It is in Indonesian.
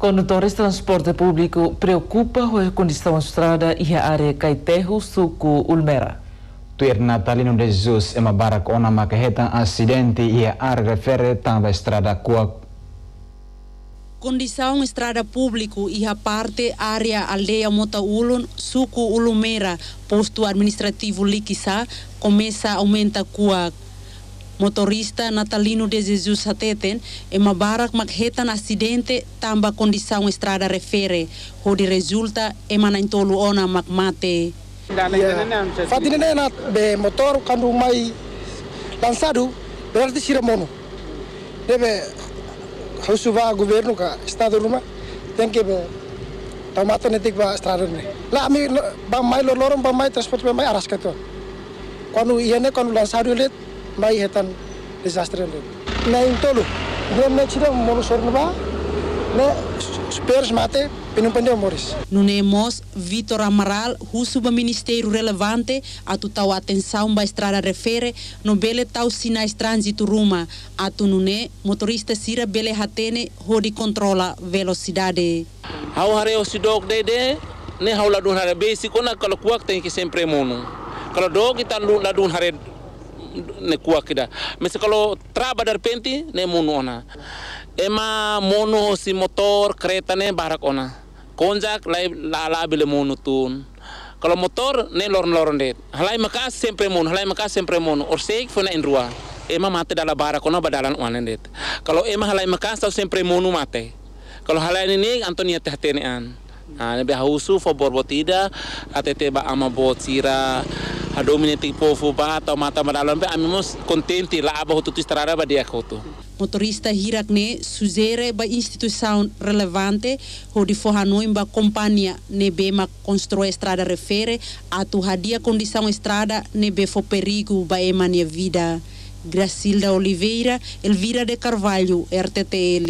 Condutores de transporte público preocupa com a condição da estrada e a área Caeterro, Suco, Ulmera. Tuir Natalino de Jesus ema barak ona makahetan acidente e a área refere tamba estrada kuak Condição estrada público e a parte área aldeia Mota Ulun, Suco Ulumera, posto administrativo Liquissa, começa a aumentar kuak motorista Natalino de Jesus Sateten e mabarak maghetan acidente tamba condição estrada refere, onde resulta e manantolo ona magmate. Yeah. Fatina na be motor quando mai lançado berarti sira mono. Deve harus va governo ka estado rumah tem be tomato netik ba estrada ne. La ami ba mai lorong ba mai transport ba mai aras kato. Quando iene quando lançado mai hetan desastre le na intolo dia me chira mono sorno ba ne spares mate pinum pandeu moris Nunemos Vitor Amaral, russo do Ministério Relevante, atu tau atenção ba estrada refere, no bele tau sinais trânsito ruma, atu nune motorista sira bele hatene, hodi controla velocidade. Hau hare o sidok dede, ne hau ladun hare basic, ona kalau kuak tem que sempre mono. Kalau do kita ladun hare ne kuak kita. Mas kalau traba dar penti ne mono ona. Ema mono si motor kereta ne barak ona. Konjak lai la la bile mono tun. Kalau motor ne lorn lorn det. Halai makas sempre mono, halai makas sempre mono. Orsek fona in rua. Ema mate dala barak ona badalan wanen det. Kalau ema halai makas tau sempre mono mate. Kalau halai ini Antonia teh tenean. Nah, lebih hausu fo borbotida, atete ba ama bot sira, adomine tipo fu ba atau mata madalam be amimos contenti la aba hutu estrada ba dia koto. Motorista hirakne suzere ba instituição relevante hodi forhanoi ba companhia ne bema constrói estrada refere atu hadia condição estrada ne be fo perigo ba emania vida. Gracilda Oliveira, Elvira de Carvalho, RTTL.